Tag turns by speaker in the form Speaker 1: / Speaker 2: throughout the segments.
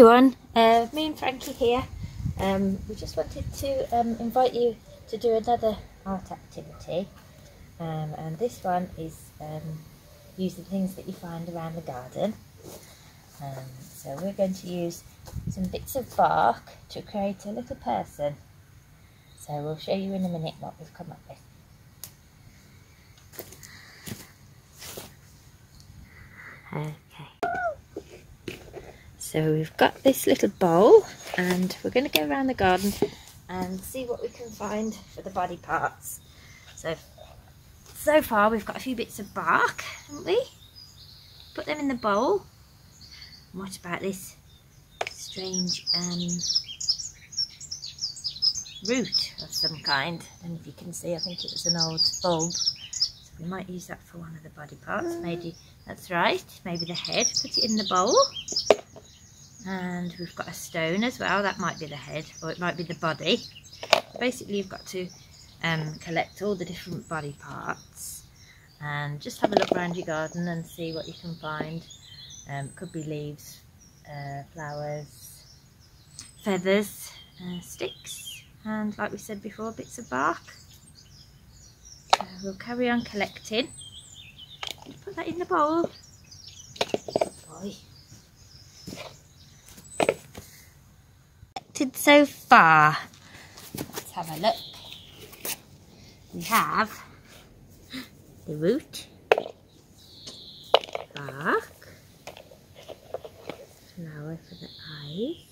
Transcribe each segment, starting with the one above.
Speaker 1: everyone, uh, me and Frankie here. Um, we just wanted to um, invite you to do another art activity um, and this one is um, using things that you find around the garden. Um, so we're going to use some bits of bark to create a little person. So we'll show you in a minute what we've come up with. Okay. So we've got this little bowl and we're going to go around the garden and see what we can find for the body parts. So, so far we've got a few bits of bark, haven't we? Put them in the bowl. What about this strange um, root of some kind? And if you can see, I think it was an old bulb. So we might use that for one of the body parts. Maybe, that's right, maybe the head. Put it in the bowl and we've got a stone as well that might be the head or it might be the body. Basically you've got to um, collect all the different body parts and just have a look around your garden and see what you can find. Um, could be leaves uh, flowers feathers uh, sticks and like we said before bits of bark. So we'll carry on collecting. Put that in the bowl. Boy collected so far? Let's have a look. We have the root, bark, flower for the eyes.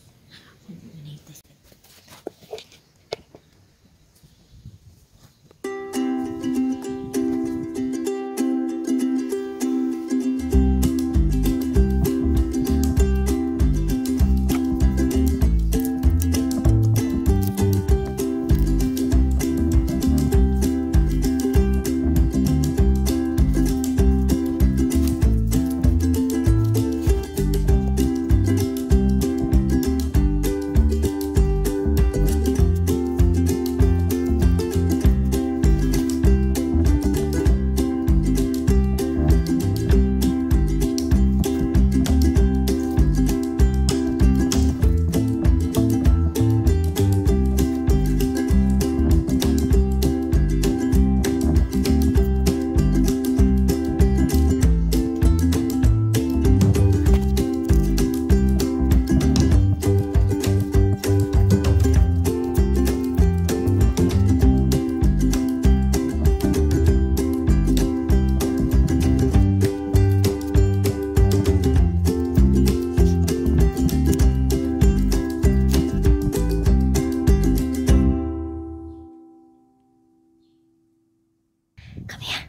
Speaker 1: Come here.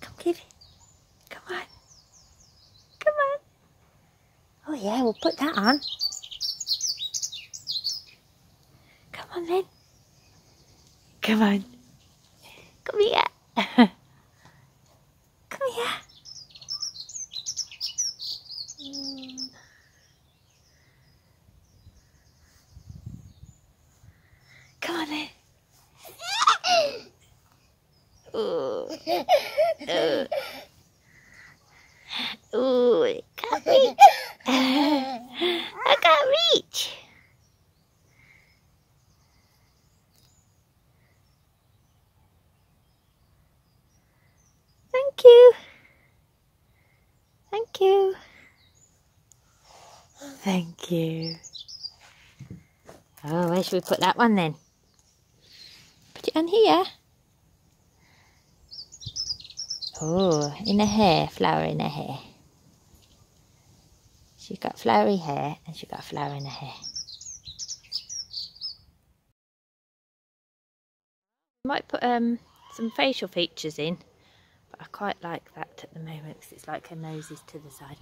Speaker 1: Come, Kevin. Come on. Come on. Oh, yeah, we'll put that on. Come on, then. Come on. Come here. Come here. Mm. Come on, then. Ooh. Ooh. Ooh, I can't reach. I can't reach. Thank you. Thank you. Thank you. Oh, where should we put that one then? Put it on here. Oh, in her hair, flower in her hair. She's got flowery hair and she's got a flower in her hair. Might put um some facial features in, but I quite like that at the moment because it's like her nose is to the side.